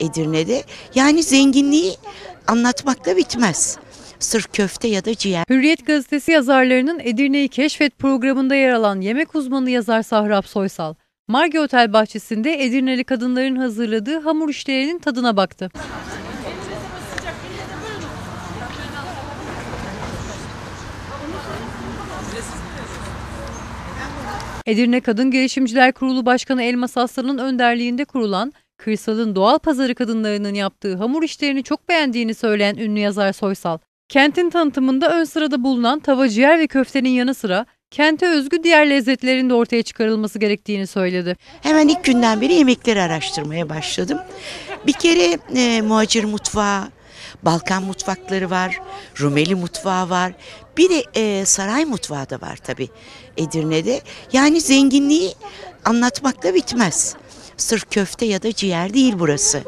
Edirne'de. Yani zenginliği anlatmakla bitmez. Sırf köfte ya da ciğer. Hürriyet gazetesi yazarlarının Edirne'yi Keşfet programında yer alan yemek uzmanı yazar Sahrap Soysal, Margi Otel bahçesinde Edirneli kadınların hazırladığı hamur işlerinin tadına baktı. Edirne Kadın Girişimciler Kurulu Başkanı Elmas Aslan'ın önderliğinde kurulan Kırsal'ın doğal pazarı kadınlarının yaptığı hamur işlerini çok beğendiğini söyleyen ünlü yazar Soysal, kentin tanıtımında ön sırada bulunan tava ciğer ve köftenin yanı sıra kente özgü diğer lezzetlerin de ortaya çıkarılması gerektiğini söyledi. Hemen ilk günden beri yemekleri araştırmaya başladım. Bir kere e, muhacir mutfağı, Balkan mutfakları var, Rumeli mutfağı var. Bir de e, saray mutfağı da var tabii Edirne'de. Yani zenginliği anlatmakla bitmez. Sırf köfte ya da ciğer değil burası.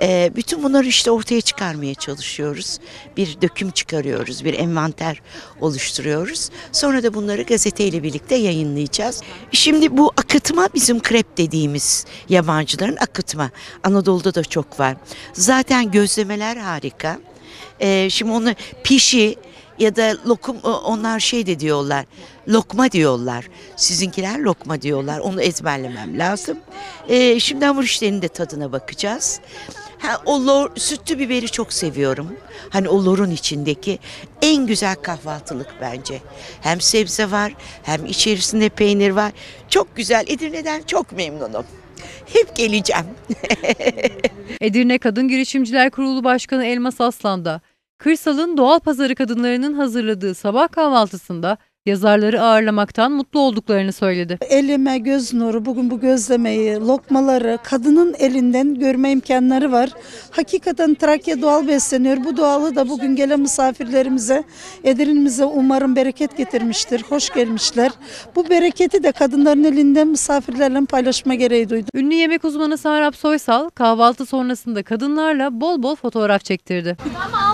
E, bütün bunları işte ortaya çıkarmaya çalışıyoruz. Bir döküm çıkarıyoruz, bir envanter oluşturuyoruz. Sonra da bunları gazeteyle birlikte yayınlayacağız. Şimdi bu akıtma bizim krep dediğimiz yabancıların akıtma. Anadolu'da da çok var. Zaten gözlemeler harika. E, şimdi onu pişi ya da lokum onlar şey de diyorlar. Lokma diyorlar. Sizinkiler lokma diyorlar. Onu ezberlemem lazım. Ee, şimdi hamur işlerinin de tadına bakacağız. Ha, o lor, sütlü biberi çok seviyorum. Hani o lorun içindeki en güzel kahvaltılık bence. Hem sebze var hem içerisinde peynir var. Çok güzel. Edirne'den çok memnunum. Hep geleceğim. Edirne Kadın Girişimciler Kurulu Başkanı Elmas Aslan da Kırsal'ın doğal pazarı kadınlarının hazırladığı sabah kahvaltısında yazarları ağırlamaktan mutlu olduklarını söyledi. Elime göz nuru bugün bu gözlemeyi, lokmaları kadının elinden görme imkanları var. Hakikaten Trakya doğal besleniyor. Bu doğalı da bugün gelen misafirlerimize, Edirne'mize umarım bereket getirmiştir. Hoş gelmişler. Bu bereketi de kadınların elinden misafirlerle paylaşma gereği duydum. Ünlü yemek uzmanı Sahrap Soysal kahvaltı sonrasında kadınlarla bol bol fotoğraf çektirdi. Ama